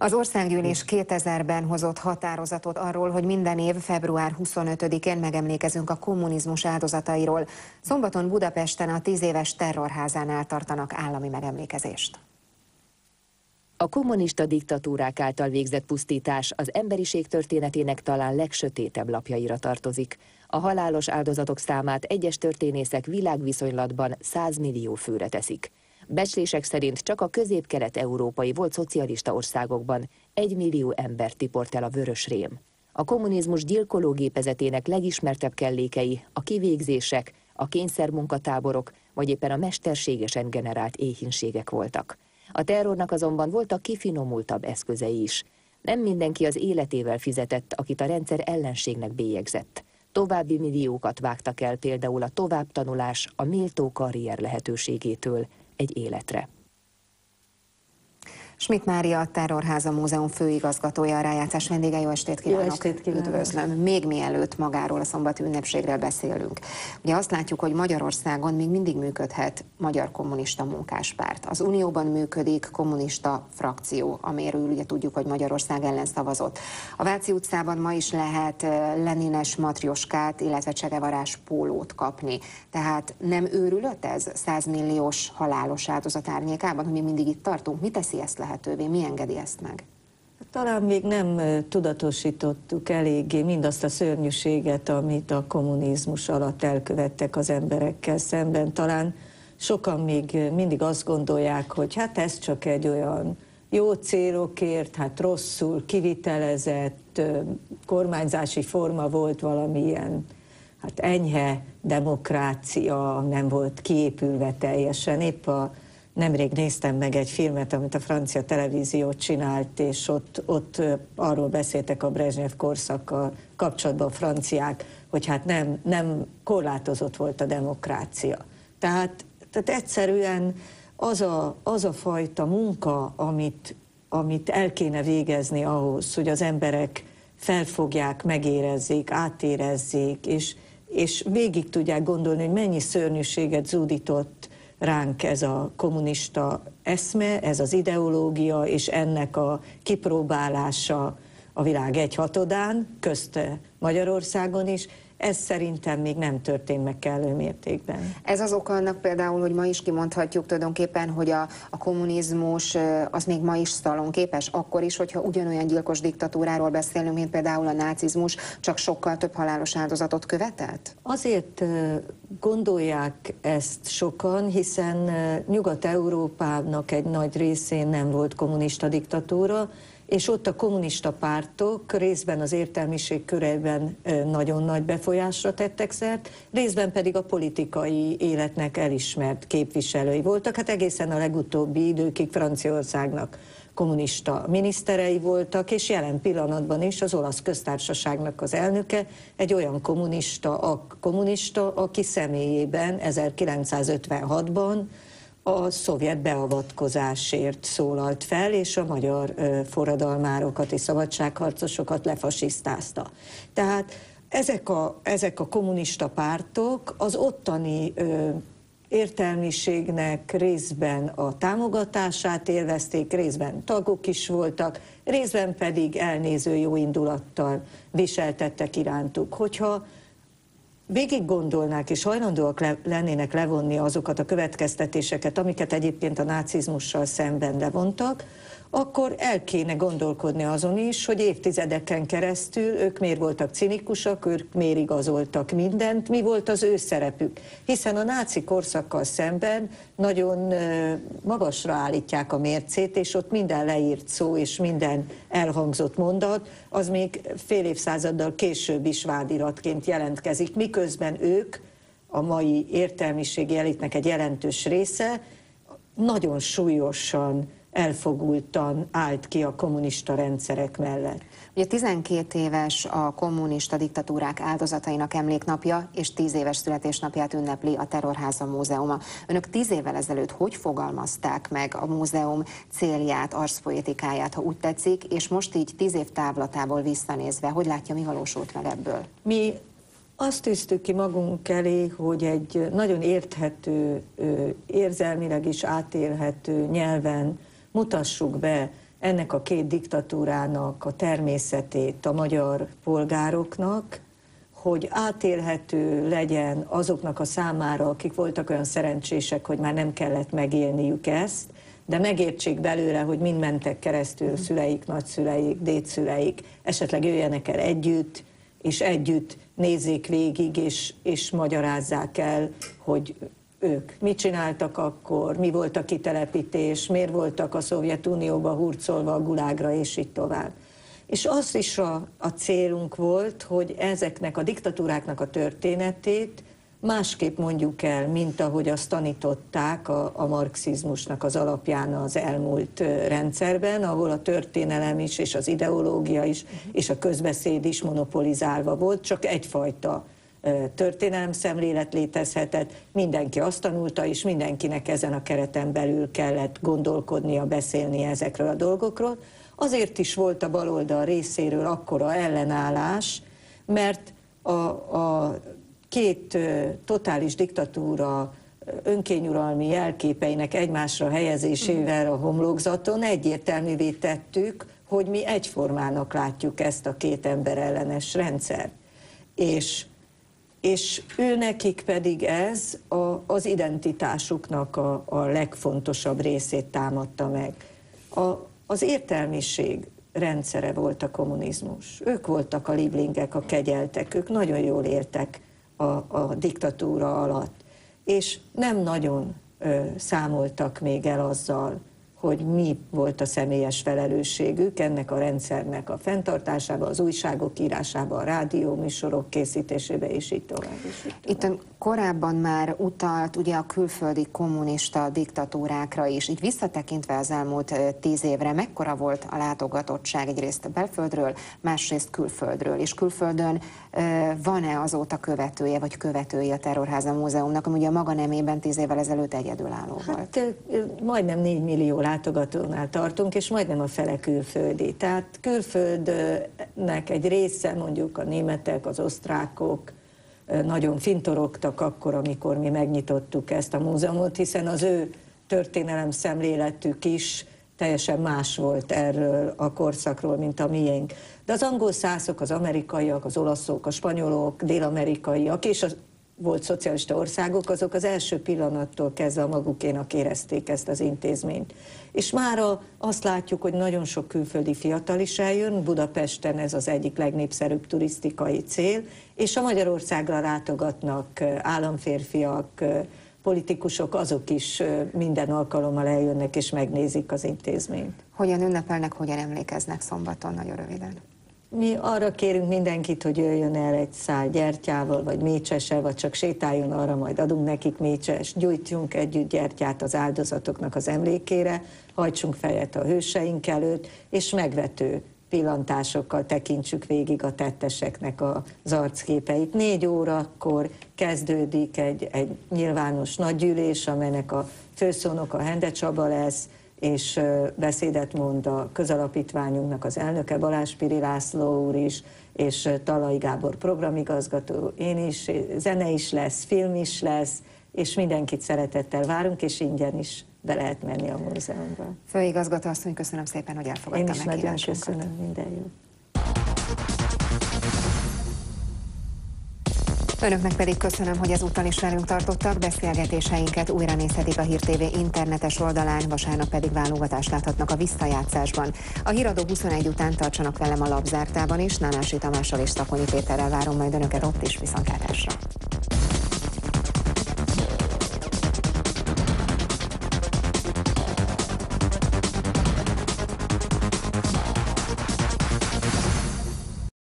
Az országgyűlés 2000-ben hozott határozatot arról, hogy minden év február 25-én megemlékezünk a kommunizmus áldozatairól. Szombaton Budapesten a 10 éves terrorházánál tartanak állami megemlékezést. A kommunista diktatúrák által végzett pusztítás az emberiség történetének talán legsötétebb lapjaira tartozik. A halálos áldozatok számát egyes történészek világviszonylatban 100 millió főre teszik. Becslések szerint csak a közép-kelet-európai volt szocialista országokban egy millió ember tiport el a vörös rém. A kommunizmus gyilkológépezetének legismertebb kellékei a kivégzések, a kényszermunkatáborok, vagy éppen a mesterségesen generált éhínségek voltak. A terrornak azonban voltak kifinomultabb eszközei is. Nem mindenki az életével fizetett, akit a rendszer ellenségnek bélyegzett. További milliókat vágtak el például a továbbtanulás a méltó karrier lehetőségétől, egy életre. Schmidt Mária, a Terrorháza Múzeum főigazgatója, a rájátszás vendége. Jó estét kívánok! Jó estét kívánok! Üdvözlöm! Még mielőtt magáról a szombati ünnepségről beszélünk. Ugye azt látjuk, hogy Magyarországon még mindig működhet Magyar Kommunista Munkáspárt. Az Unióban működik kommunista frakció, amiről ugye tudjuk, hogy Magyarország ellen szavazott. A Váci utcában ma is lehet Lenines matrioskát, illetve Csegevarás pólót kapni. Tehát nem őrülött ez 100 milliós halálos áldozat árnyékában, hogy mi mindig itt tartunk? Mi teszi ezt le? Lehetővé? Mi engedi ezt meg? Talán még nem tudatosítottuk eléggé mindazt a szörnyűséget, amit a kommunizmus alatt elkövettek az emberekkel szemben. Talán sokan még mindig azt gondolják, hogy hát ez csak egy olyan jó célokért, hát rosszul kivitelezett kormányzási forma volt valamilyen hát enyhe demokrácia, nem volt kiépülve teljesen. Épp a Nemrég néztem meg egy filmet, amit a francia televízió csinált, és ott, ott arról beszéltek a Brezsnyev korszakkal kapcsolatban a franciák, hogy hát nem, nem korlátozott volt a demokrácia. Tehát, tehát egyszerűen az a, az a fajta munka, amit, amit el kéne végezni ahhoz, hogy az emberek felfogják, megérezzék, átérezzék, és, és végig tudják gondolni, hogy mennyi szörnyűséget zúdított ránk ez a kommunista eszme, ez az ideológia, és ennek a kipróbálása a világ egyhatodán, közte Magyarországon is, ez szerintem még nem történt meg kellő mértékben. Ez az oka annak például, hogy ma is kimondhatjuk tulajdonképpen, hogy a, a kommunizmus az még ma is szalonképes, akkor is, hogyha ugyanolyan gyilkos diktatúráról beszélünk, mint például a nácizmus, csak sokkal több halálos áldozatot követett? Azért gondolják ezt sokan, hiszen Nyugat-Európának egy nagy részén nem volt kommunista diktatúra, és ott a kommunista pártok részben az értelmiség körében nagyon nagy befolyásra tettek szert, részben pedig a politikai életnek elismert képviselői voltak. Hát egészen a legutóbbi időkig Franciaországnak kommunista miniszterei voltak, és jelen pillanatban is az olasz köztársaságnak az elnöke egy olyan kommunista, a kommunista, aki személyében 1956-ban a szovjet beavatkozásért szólalt fel, és a magyar forradalmárokat és szabadságharcosokat lefasisztázta. Tehát ezek a, ezek a kommunista pártok az ottani értelmiségnek részben a támogatását élvezték, részben tagok is voltak, részben pedig elnéző jó indulattal viseltettek irántuk. Hogyha végig gondolnák és hajlandóak le, lennének levonni azokat a következtetéseket, amiket egyébként a nácizmussal szemben levontak, akkor el kéne gondolkodni azon is, hogy évtizedeken keresztül ők miért voltak cinikusak, ők miért igazoltak mindent, mi volt az ő szerepük. Hiszen a náci korszakkal szemben nagyon magasra állítják a mércét, és ott minden leírt szó és minden elhangzott mondat, az még fél évszázaddal később is vádiratként jelentkezik, miközben ők, a mai értelmiségi elitnek egy jelentős része, nagyon súlyosan elfogultan állt ki a kommunista rendszerek mellett. Ugye 12 éves a kommunista diktatúrák áldozatainak emléknapja, és 10 éves születésnapját ünnepli a Terrorháza Múzeuma. Önök 10 évvel ezelőtt hogy fogalmazták meg a múzeum célját, arszpoétikáját, ha úgy tetszik, és most így 10 év távlatából visszanézve, hogy látja, mi valósult meg ebből? Mi azt tűztük ki magunk elé, hogy egy nagyon érthető, érzelmileg is átélhető nyelven mutassuk be ennek a két diktatúrának a természetét a magyar polgároknak, hogy átélhető legyen azoknak a számára, akik voltak olyan szerencsések, hogy már nem kellett megélniük ezt, de megértsék belőle, hogy mind mentek keresztül szüleik, nagyszüleik, dédszüleik, esetleg jöjjenek el együtt, és együtt nézzék végig, és, és magyarázzák el, hogy ők mit csináltak akkor, mi volt a kitelepítés, miért voltak a Szovjetunióba hurcolva a gulágra, és így tovább. És az is a, a célunk volt, hogy ezeknek a diktatúráknak a történetét másképp mondjuk el, mint ahogy azt tanították a, a marxizmusnak az alapján az elmúlt rendszerben, ahol a történelem is, és az ideológia is, és a közbeszéd is monopolizálva volt, csak egyfajta történelem szemlélet létezhetett, mindenki azt tanulta, és mindenkinek ezen a kereten belül kellett gondolkodnia, beszélni ezekről a dolgokról. Azért is volt a baloldal részéről akkora ellenállás, mert a, a két totális diktatúra önkényuralmi jelképeinek egymásra helyezésével a homlokzaton egyértelművé tettük, hogy mi egyformának látjuk ezt a két ember ellenes rendszert. És, és ő nekik pedig ez a, az identitásuknak a, a legfontosabb részét támadta meg. A, az értelmiség rendszere volt a kommunizmus. Ők voltak a liblingek, a kegyeltek, ők nagyon jól éltek a, a diktatúra alatt, és nem nagyon ö, számoltak még el azzal, hogy mi volt a személyes felelősségük ennek a rendszernek a fenntartásába, az újságok írásába, a rádió műsorok készítésébe, és így tovább. És így tovább. Itt korábban már utalt ugye a külföldi kommunista diktatúrákra is, így visszatekintve az elmúlt tíz évre, mekkora volt a látogatottság egyrészt belföldről, másrészt külföldről, és külföldön van-e azóta követője, vagy követője a Terrorháza Múzeumnak, ami ugye a maga nemében tíz évvel ezelőtt egyedülálló volt? Hát majdnem 4 millió látogatónál tartunk, és majdnem a fele külföldi. Tehát külföldnek egy része, mondjuk a németek, az osztrákok, nagyon fintorogtak akkor, amikor mi megnyitottuk ezt a múzeumot, hiszen az ő történelem szemléletük is teljesen más volt erről a korszakról, mint a miénk. De az angol szászok, az amerikaiak, az olaszok, a spanyolok, dél-amerikaiak és az volt szocialista országok, azok az első pillanattól kezdve a magukénak érezték ezt az intézményt. És már azt látjuk, hogy nagyon sok külföldi fiatal is eljön, Budapesten ez az egyik legnépszerűbb turisztikai cél, és a Magyarországra látogatnak államférfiak, politikusok, azok is minden alkalommal eljönnek és megnézik az intézményt. Hogyan ünnepelnek, hogyan emlékeznek szombaton, nagyon röviden? Mi arra kérünk mindenkit, hogy jöjjön el egy szál gyertyával, vagy mécsese, vagy csak sétáljon arra, majd adunk nekik mécses, gyújtjunk együtt gyertyát az áldozatoknak az emlékére, hajtsunk fejet a hőseink előtt, és megvető pillantásokkal tekintsük végig a tetteseknek az arcképeit. Négy órakor kezdődik egy, egy nyilvános nagygyűlés, amelynek a főszónok a Hende Csaba lesz, és beszédet mond a közalapítványunknak az elnöke Balázs Piri László úr is, és Talai Gábor programigazgató, én is, zene is lesz, film is lesz, és mindenkit szeretettel várunk, és ingyen is be lehet menni a múzeumba. Főigazgató asszony, köszönöm szépen, hogy elfogadta Én is nagyon köszönöm, minden jót. Önöknek pedig köszönöm, hogy ezúttal is velünk tartottak. Beszélgetéseinket újra nézhetik a Hír TV internetes oldalán, vasárnap pedig válogatást láthatnak a visszajátszásban. A híradó 21 után tartsanak velem a labzártában is, Nánási Tamással és Szakonyi Péterrel várom majd Önöket ott is viszontlátásra.